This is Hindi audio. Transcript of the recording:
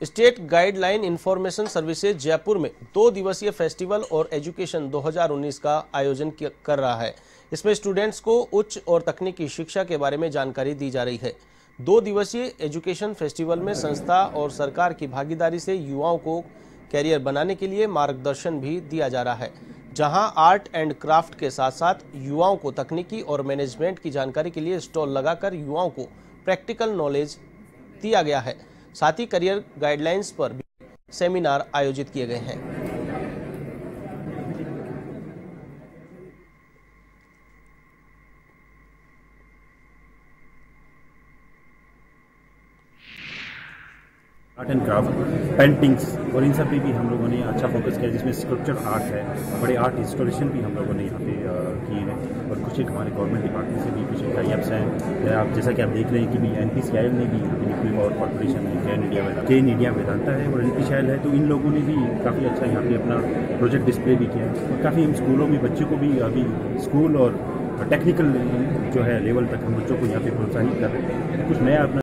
State guideline information services Jaipur में दो दिवसीय फेस्टिवल और एजुकेशन 2019 का आयोजन कर रहा है। इसमें स्टूडेंट्स को उच्च और तकनीकी शिक्षा के बारे में जानकारी दी जा रही है। दो दिवसीय एजुकेशन फेस्टिवल में संस्था और सरकार की भागीदारी से युवाओं को कैरियर बनाने के लिए मार्गदर्शन भी दिया जा रहा है, जहाँ आर्ट एंड क्राफ्ट के साथ साथ युवाओं को तकनीकी और मैनेजमेंट की जानकारी के लिए स्टॉल लगाकर युवाओं को प्रैक्टिकल नॉलेज दिया गया है। साथ ही करियर गाइडलाइंस पर भी सेमिनार आयोजित किए गए हैं। आर्ट एंड क्राफ्ट पेंटिंग्स और इन सब पे भी हम लोगों ने अच्छा फोकस किया, जिसमें स्कल्पचर आर्ट है, बड़े आर्ट इंस्टॉलेशन भी हम लोगों ने यहाँ पे किए हैं, और कुछ एक हमारे गवर्नमेंट डिपार्टमेंट से भी कुछ टाइप्स हैं। आप जैसा कि आप देख रहे हैं कि N P C I L ने भी यहाँ पे न्यूक्लियर पावर कॉर्पोरेशन है Cairn India Vedanta Cairn India Vedanta है और N P C I L है तो इन लोगों ने भी काफ़ी अच्छा यहाँ पे अपना प्रोजेक्ट डिस्प्ले भी किया है। और काफ़ी हम स्कूलों में बच्चों को भी अभी स्कूल और टेक्निकल जो है लेवल तक हम बच्चों को यहाँ पे प्रोत्साहित कर रहे हैं। कुछ नया अपना